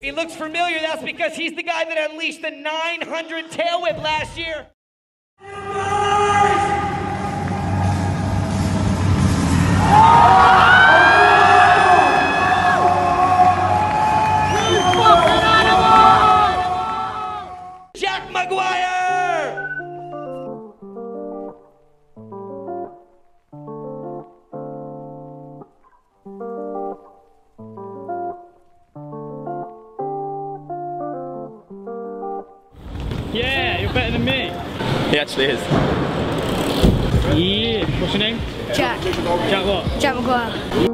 He looks familiar. That's because he's the guy that unleashed the 900 tail whip last year. Jack Maguire! Better than me. He actually is. Yeah. What's your name? Jack. Jack what? Jack Maguire.